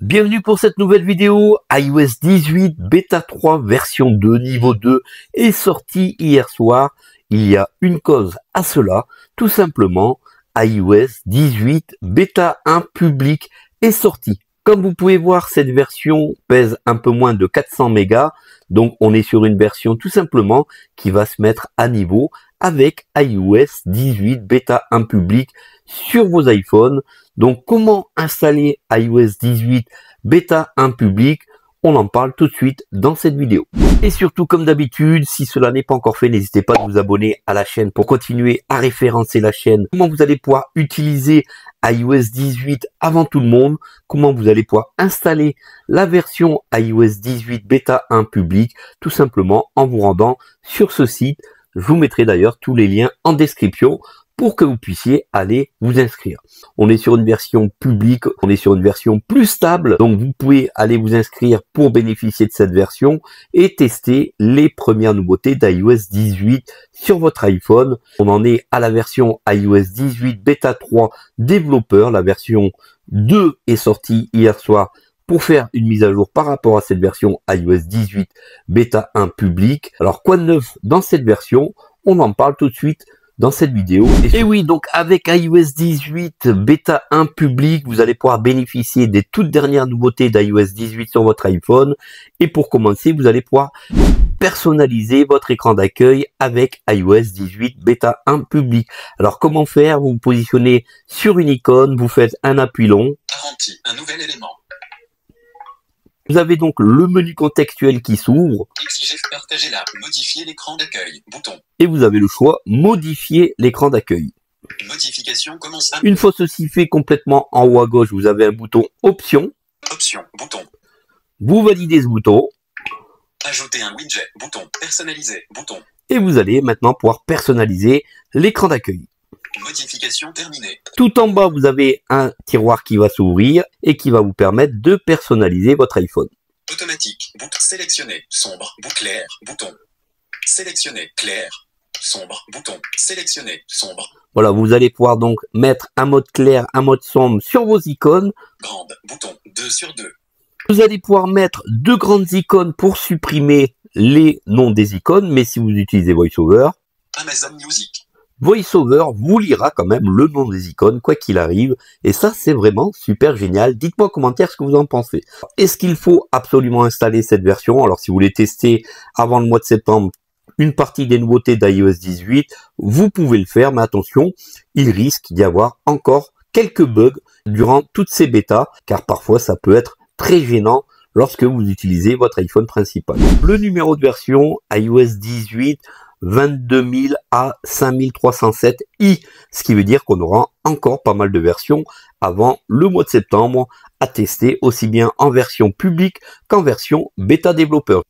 Bienvenue pour cette nouvelle vidéo. iOS 18 Beta 3 version 2 niveau 2 est sorti hier soir. Il y a une cause à cela. Tout simplement, iOS 18 Beta 1 public est sorti. Comme vous pouvez voir, cette version pèse un peu moins de 400 mégas. Donc on est sur une version tout simplement qui va se mettre à niveau avec iOS 18 Beta 1 public sur vos iPhones. Donc comment installer iOS 18 Beta 1 public? On en parle tout de suite dans cette vidéo. Et surtout, comme d'habitude, si cela n'est pas encore fait, n'hésitez pas à vous abonner à la chaîne pour continuer à référencer la chaîne. Comment vous allez pouvoir utiliser iOS 18 avant tout le monde, comment vous allez pouvoir installer la version iOS 18 Beta 1 public, tout simplement en vous rendant sur ce site. Je vous mettrai d'ailleurs tous les liens en description pour que vous puissiez aller vous inscrire. On est sur une version publique, on est sur une version plus stable, donc vous pouvez aller vous inscrire pour bénéficier de cette version et tester les premières nouveautés d'iOS 18 sur votre iPhone. On en est à la version iOS 18 Beta 3 développeur, la version 2 est sortie hier soir pour faire une mise à jour par rapport à cette version iOS 18 Beta 1 public. Alors quoi de neuf dans cette version? On en parle tout de suite dans cette vidéo. Et oui, donc avec iOS 18 bêta 1 public, vous allez pouvoir bénéficier des toutes dernières nouveautés d'iOS 18 sur votre iPhone. Et pour commencer, vous allez pouvoir personnaliser votre écran d'accueil avec iOS 18 bêta 1 public. Alors comment faire? Vous vous positionnez sur une icône, vous faites un appui long. un nouvel élément. Vous avez donc le menu contextuel qui s'ouvre. Exiger partager la modifier l'écran d'accueil, bouton. Et vous avez le choix modifier l'écran d'accueil. Modification commence Une fois ceci fait complètement en haut à gauche, vous avez un bouton option. Option, bouton. Vous validez ce bouton. Ajouter un widget, bouton. Personnaliser, bouton. Et vous allez maintenant pouvoir personnaliser l'écran d'accueil. Modification terminée. Tout en bas, vous avez un tiroir qui va s'ouvrir et qui va vous permettre de personnaliser votre iPhone. Automatique. Bouton sélectionné. Sombre. Bouton clair. Bouton. Sélectionné. Clair. Sombre. Bouton. Sélectionné. Sombre. Voilà, vous allez pouvoir donc mettre un mode clair, un mode sombre sur vos icônes. Grande. Bouton. 2 sur 2. Vous allez pouvoir mettre deux grandes icônes pour supprimer les noms des icônes, mais si vous utilisez VoiceOver. Amazon Music. VoiceOver vous lira quand même le nom des icônes, quoi qu'il arrive. Et ça, c'est vraiment super génial. Dites-moi en commentaire ce que vous en pensez. Est-ce qu'il faut absolument installer cette version? Alors, si vous voulez tester avant le mois de septembre une partie des nouveautés d'iOS 18, vous pouvez le faire, mais attention, il risque d'y avoir encore quelques bugs durant toutes ces bêtas, car parfois ça peut être très gênant lorsque vous utilisez votre iPhone principal. Le numéro de version iOS 18 22 000 à 5307 i, ce qui veut dire qu'on aura encore pas mal de versions avant le mois de septembre à tester aussi bien en version publique qu'en version bêta développeur.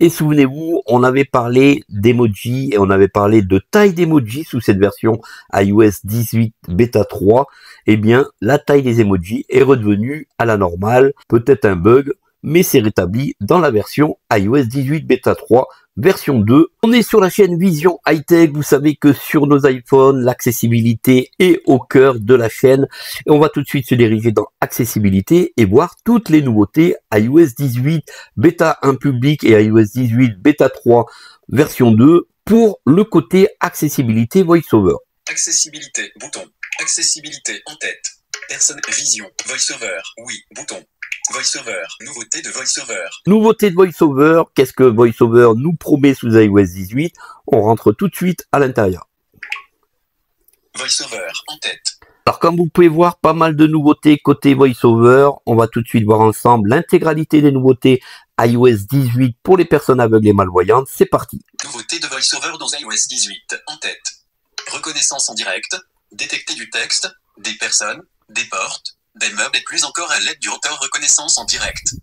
Et souvenez-vous, on avait parlé d'emoji et on avait parlé de taille d'emoji sous cette version iOS 18 bêta 3. Eh bien, la taille des emojis est redevenue à la normale. Peut-être un bug, mais c'est rétabli dans la version iOS 18 bêta 3 version 2. On est sur la chaîne Vision High Tech. Vous savez que sur nos iPhones, l'accessibilité est au cœur de la chaîne. Et on va tout de suite se diriger dans accessibilité et voir toutes les nouveautés iOS 18 bêta 1 public et iOS 18 bêta 3 version 2 pour le côté accessibilité VoiceOver. Accessibilité, bouton. Accessibilité en tête. Personne, vision, VoiceOver, oui, bouton. VoiceOver, nouveauté de VoiceOver. Nouveauté de VoiceOver, qu'est-ce que VoiceOver nous promet sous iOS 18 On rentre tout de suite à l'intérieur. VoiceOver en tête. Alors comme vous pouvez voir, pas mal de nouveautés côté VoiceOver. On va tout de suite voir ensemble l'intégralité des nouveautés iOS 18 pour les personnes aveugles et malvoyantes. C'est parti. Nouveauté de VoiceOver dans iOS 18 en tête. Reconnaissance en direct, détecter du texte, des personnes, des portes, des meubles et plus encore à l'aide du hauteur reconnaissance en direct.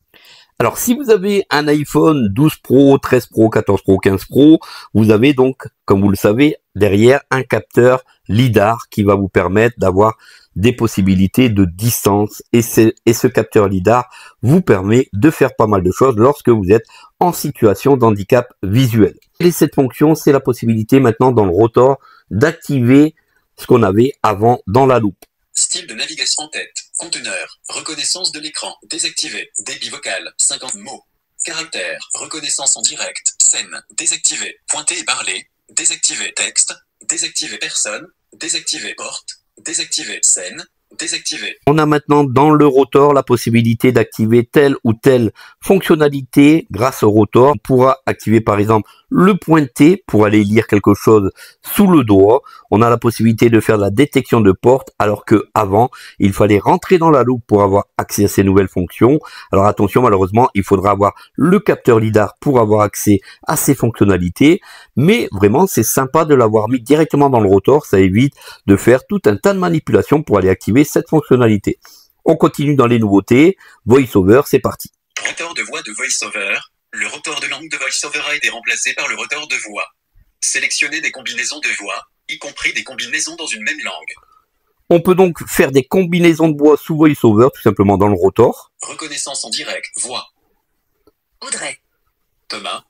Alors si vous avez un iPhone 12 Pro, 13 Pro, 14 Pro, 15 Pro, vous avez donc, comme vous le savez, derrière un capteur LIDAR qui va vous permettre d'avoir des possibilités de distance et, et ce capteur LIDAR vous permet de faire pas mal de choses lorsque vous êtes en situation d'handicap visuel. Et cette fonction, c'est la possibilité maintenant dans le rotor d'activer ce qu'on avait avant dans la loupe. Style de navigation en tête. Conteneur. Reconnaissance de l'écran. Désactivé. Débit vocal. 50 mots. Caractère. Reconnaissance en direct. Scène. Désactivé. Pointer et parler. Désactiver texte. Désactiver personne. Désactiver porte. Désactiver scène. On a maintenant dans le rotor la possibilité d'activer telle ou telle fonctionnalité grâce au rotor. On pourra activer par exemple le pointer pour aller lire quelque chose sous le doigt. On a la possibilité de faire la détection de porte alors que avant il fallait rentrer dans la loupe pour avoir accès à ces nouvelles fonctions. Alors attention malheureusement il faudra avoir le capteur lidar pour avoir accès à ces fonctionnalités. Mais vraiment c'est sympa de l'avoir mis directement dans le rotor. Ça évite de faire tout un tas de manipulations pour aller activer cette fonctionnalité. On continue dans les nouveautés. VoiceOver, c'est parti. Rotor de voix de VoiceOver. Le rotor de langue de VoiceOver a été remplacé par le rotor de voix. Sélectionnez des combinaisons de voix, y compris des combinaisons dans une même langue. On peut donc faire des combinaisons de voix sous VoiceOver, tout simplement dans le rotor. Reconnaissance en direct, voix. Audrey, Thomas,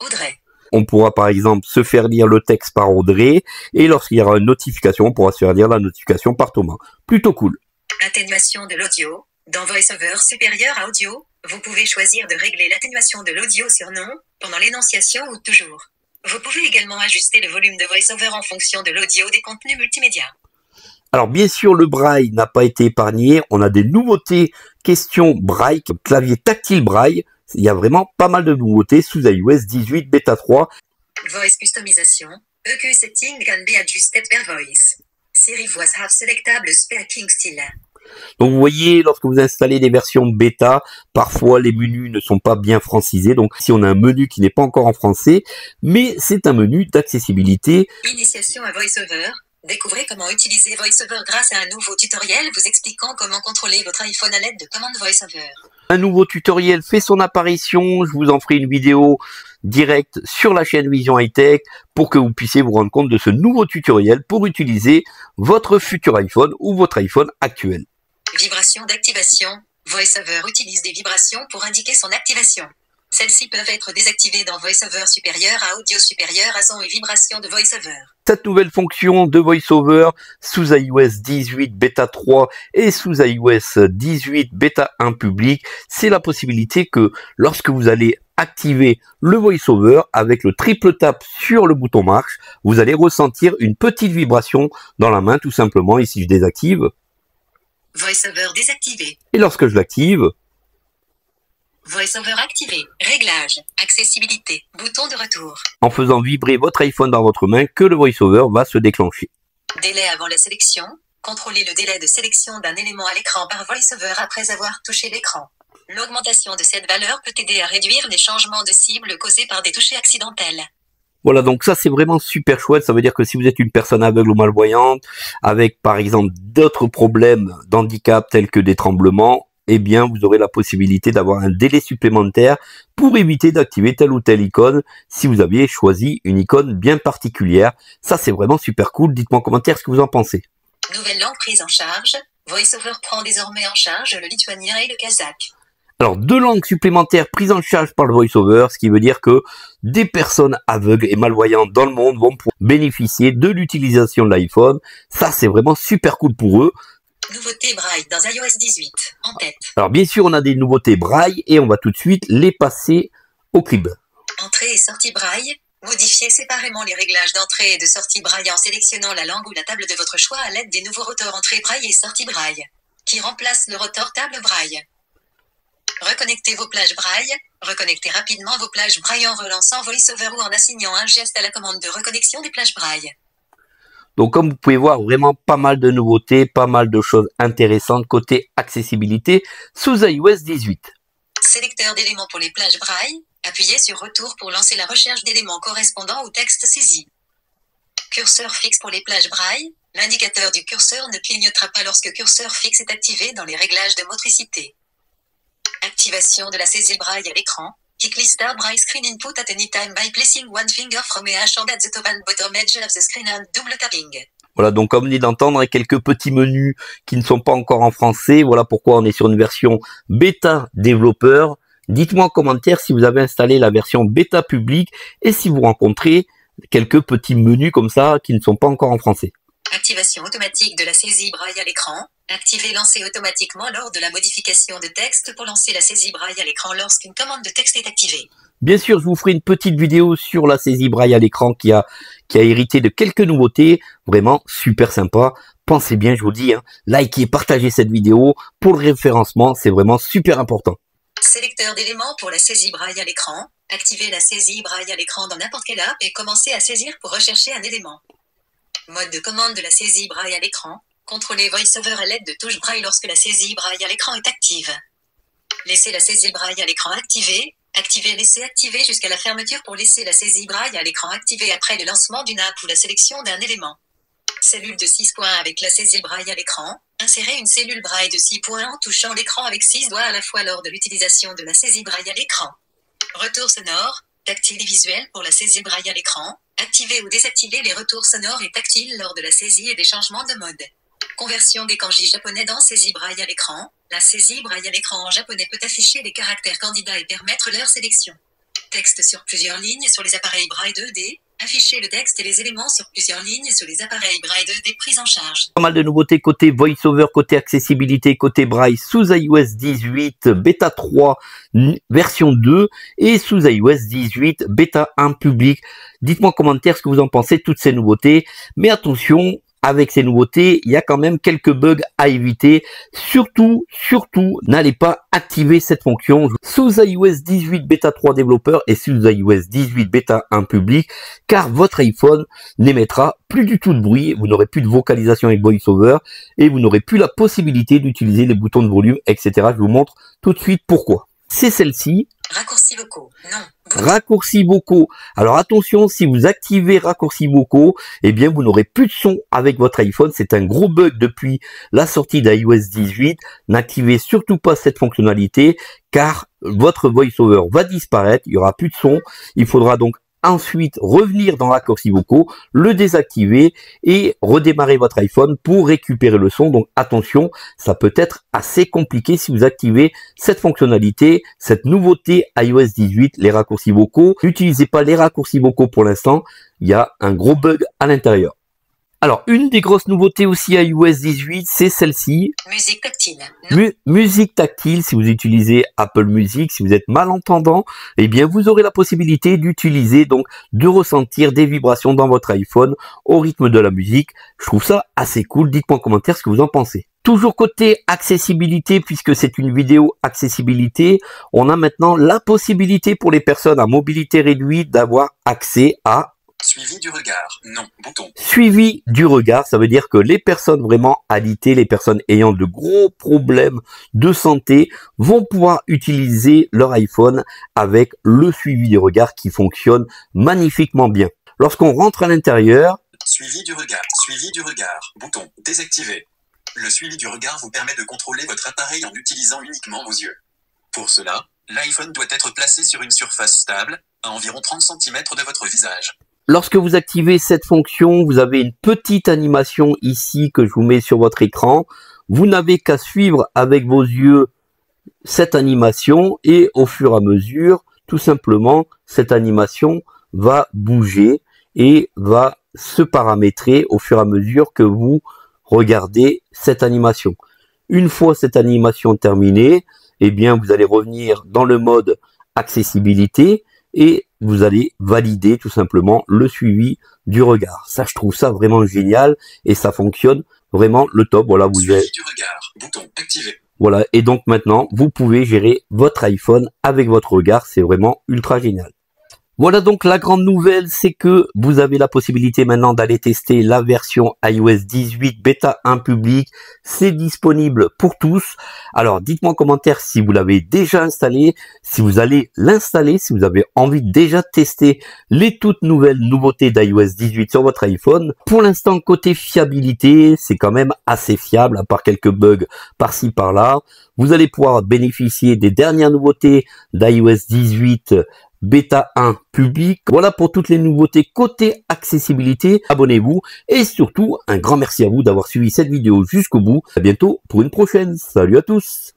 Audrey, On pourra par exemple se faire lire le texte par Audrey, et lorsqu'il y aura une notification, on pourra se faire lire la notification par Thomas. Plutôt cool. atténuation de l'audio. Dans VoiceOver supérieur à audio, vous pouvez choisir de régler l'atténuation de l'audio sur non, pendant l'énonciation ou toujours. Vous pouvez également ajuster le volume de VoiceOver en fonction de l'audio des contenus multimédia. Alors bien sûr, le braille n'a pas été épargné. On a des nouveautés question braille, clavier tactile braille. Il y a vraiment pas mal de nouveautés sous iOS 18 Beta 3. Voice customization. EQ setting can be adjusted per voice. Siri voice have selectable speaking style. Donc vous voyez, lorsque vous installez des versions bêta, parfois les menus ne sont pas bien francisés. Donc si on a un menu qui n'est pas encore en français, mais c'est un menu d'accessibilité. Initiation à VoiceOver. Découvrez comment utiliser VoiceOver grâce à un nouveau tutoriel vous expliquant comment contrôler votre iPhone à l'aide de commandes VoiceOver. Un nouveau tutoriel fait son apparition. Je vous en ferai une vidéo directe sur la chaîne Vision High Tech pour que vous puissiez vous rendre compte de ce nouveau tutoriel pour utiliser votre futur iPhone ou votre iPhone actuel. Vibration d'activation. VoiceOver utilise des vibrations pour indiquer son activation. Celles-ci peuvent être désactivées dans VoiceOver supérieur à audio supérieur à son et vibration de VoiceOver. Cette nouvelle fonction de VoiceOver sous iOS 18 Beta 3 et sous iOS 18 Beta 1 public, c'est la possibilité que lorsque vous allez activer le VoiceOver avec le triple tap sur le bouton marche, vous allez ressentir une petite vibration dans la main tout simplement. Ici je désactive VoiceOver désactivé. et lorsque je l'active, VoiceOver activé. Réglage. Accessibilité. Bouton de retour. en faisant vibrer votre iPhone dans votre main, que le VoiceOver va se déclencher. Délai avant la sélection. Contrôlez le délai de sélection d'un élément à l'écran par VoiceOver après avoir touché l'écran. L'augmentation de cette valeur peut aider à réduire les changements de cible causés par des touchés accidentels. Voilà, donc ça c'est vraiment super chouette. Ça veut dire que si vous êtes une personne aveugle ou malvoyante, avec par exemple d'autres problèmes d'handicap tels que des tremblements, eh bien vous aurez la possibilité d'avoir un délai supplémentaire pour éviter d'activer telle ou telle icône si vous aviez choisi une icône bien particulière. Ça c'est vraiment super cool. Dites-moi en commentaire ce que vous en pensez. Nouvelle langue prise en charge. VoiceOver prend désormais en charge le lituanien et le kazakh. Alors, deux langues supplémentaires prises en charge par le VoiceOver, ce qui veut dire que des personnes aveugles et malvoyantes dans le monde vont pouvoir bénéficier de l'utilisation de l'iPhone. Ça, c'est vraiment super cool pour eux. Nouveauté Braille dans iOS 18. En tête. Alors, bien sûr, on a des nouveautés braille et on va tout de suite les passer au crib. Entrée et sortie Braille. Modifiez séparément les réglages d'entrée et de sortie Braille en sélectionnant la langue ou la table de votre choix à l'aide des nouveaux rotors entrée Braille et sortie Braille, qui remplacent le rotor table Braille. Reconnectez vos plages Braille. Reconnectez rapidement vos plages Braille en relançant VoiceOver ou en assignant un geste à la commande de reconnexion des plages Braille. Donc, comme vous pouvez voir, vraiment pas mal de nouveautés, pas mal de choses intéressantes côté accessibilité sous iOS 18. Sélecteur d'éléments pour les plages Braille. Appuyez sur Retour pour lancer la recherche d'éléments correspondant au texte saisi. Curseur fixe pour les plages Braille. L'indicateur du curseur ne clignotera pas lorsque curseur fixe est activé dans les réglages de motricité. Activation de la saisie Braille à l'écran. Kick list star Braille screen input at any time by placing one finger from a hand at the top and bottom edge of the screen and double tapping. Voilà, donc comme venez d'entendre, quelques petits menus qui ne sont pas encore en français. Voilà pourquoi on est sur une version bêta développeur. Dites-moi en commentaire si vous avez installé la version bêta publique et si vous rencontrez quelques petits menus comme ça qui ne sont pas encore en français. Activation automatique de la saisie Braille à l'écran. Activer lancer automatiquement lors de la modification de texte pour lancer la saisie braille à l'écran lorsqu'une commande de texte est activée. Bien sûr, je vous ferai une petite vidéo sur la saisie braille à l'écran qui a, qui a hérité de quelques nouveautés. Vraiment super sympa. Pensez bien, je vous dis, hein, likez, partagez cette vidéo. Pour le référencement, c'est vraiment super important. Sélecteur d'éléments pour la saisie braille à l'écran. Activez la saisie braille à l'écran dans n'importe quelle app et commencez à saisir pour rechercher un élément. Mode de commande de la saisie braille à l'écran. Contrôlez VoiceOver à l'aide de touche braille lorsque la saisie braille à l'écran est active. Laissez la saisie braille à l'écran activée. Activez laisser activer jusqu'à la fermeture pour laisser la saisie braille à l'écran activée après le lancement d'une app ou la sélection d'un élément. Cellule de 6 points avec la saisie braille à l'écran. Insérez une cellule braille de 6 points en touchant l'écran avec 6 doigts à la fois lors de l'utilisation de la saisie braille à l'écran. Retour sonore, tactile et visuel pour la saisie braille à l'écran. Activer ou désactiver les retours sonores et tactiles lors de la saisie et des changements de mode. Conversion des kanji japonais dans saisie braille à l'écran. La saisie braille à l'écran en japonais peut afficher les caractères candidats et permettre leur sélection. Texte sur plusieurs lignes sur les appareils braille 2D. Afficher le texte et les éléments sur plusieurs lignes sur les appareils braille 2D pris en charge. Pas mal de nouveautés côté VoiceOver, côté accessibilité, côté braille sous iOS 18, bêta 3, version 2 et sous iOS 18, bêta 1 public. Dites-moi en commentaire ce que vous en pensez toutes ces nouveautés. Mais attention, avec ces nouveautés, il y a quand même quelques bugs à éviter. Surtout, surtout, n'allez pas activer cette fonction sous iOS 18 bêta 3 développeur et sous iOS 18 bêta 1 public, car votre iPhone n'émettra plus du tout de bruit, vous n'aurez plus de vocalisation avec VoiceOver et vous n'aurez plus la possibilité d'utiliser les boutons de volume, etc. Je vous montre tout de suite pourquoi. C'est celle-ci. Raccourcis vocaux. Non. Raccourcis vocaux. Alors attention, si vous activez raccourcis vocaux, eh bien vous n'aurez plus de son avec votre iPhone. C'est un gros bug depuis la sortie d'iOS 18. N'activez surtout pas cette fonctionnalité car votre voiceover va disparaître. Il n'y aura plus de son. Il faudra donc ensuite revenir dans raccourcis vocaux, le désactiver et redémarrer votre iPhone pour récupérer le son. Donc attention, ça peut être assez compliqué si vous activez cette fonctionnalité, cette nouveauté iOS 18, les raccourcis vocaux. N'utilisez pas les raccourcis vocaux pour l'instant, il y a un gros bug à l'intérieur. Alors, une des grosses nouveautés aussi à iOS 18, c'est celle-ci. Musique tactile. musique tactile, si vous utilisez Apple Music, si vous êtes malentendant, eh bien, vous aurez la possibilité d'utiliser, donc, de ressentir des vibrations dans votre iPhone au rythme de la musique. Je trouve ça assez cool. Dites-moi en commentaire ce que vous en pensez. Toujours côté accessibilité, puisque c'est une vidéo accessibilité, on a maintenant la possibilité pour les personnes à mobilité réduite d'avoir accès à Suivi du regard. Non. Bouton. Suivi du regard, ça veut dire que les personnes vraiment alitées, les personnes ayant de gros problèmes de santé, vont pouvoir utiliser leur iPhone avec le suivi du regard qui fonctionne magnifiquement bien. Lorsqu'on rentre à l'intérieur, Suivi du regard. Suivi du regard. Bouton. Désactivé. Le suivi du regard vous permet de contrôler votre appareil en utilisant uniquement vos yeux. Pour cela, l'iPhone doit être placé sur une surface stable, à environ 30 cm de votre visage. Lorsque vous activez cette fonction, vous avez une petite animation ici que je vous mets sur votre écran. Vous n'avez qu'à suivre avec vos yeux cette animation et au fur et à mesure, tout simplement, cette animation va bouger et va se paramétrer au fur et à mesure que vous regardez cette animation. Une fois cette animation terminée, eh bien, vous allez revenir dans le mode accessibilité et vous allez valider tout simplement le suivi du regard. Ça, je trouve ça vraiment génial et ça fonctionne vraiment le top. Voilà, vous avez... du regard, bouton activé. Voilà, et donc maintenant, vous pouvez gérer votre iPhone avec votre regard. C'est vraiment ultra génial. Voilà donc la grande nouvelle, c'est que vous avez la possibilité maintenant d'aller tester la version iOS 18 bêta 1 public. C'est disponible pour tous. Alors dites-moi en commentaire si vous l'avez déjà installé, si vous allez l'installer, si vous avez envie de déjà tester les toutes nouvelles nouveautés d'iOS 18 sur votre iPhone. Pour l'instant, côté fiabilité, c'est quand même assez fiable, à part quelques bugs par-ci par-là. Vous allez pouvoir bénéficier des dernières nouveautés d'iOS 18 bêta 1 public. Voilà pour toutes les nouveautés côté accessibilité. Abonnez-vous et surtout un grand merci à vous d'avoir suivi cette vidéo jusqu'au bout. À bientôt pour une prochaine. Salut à tous.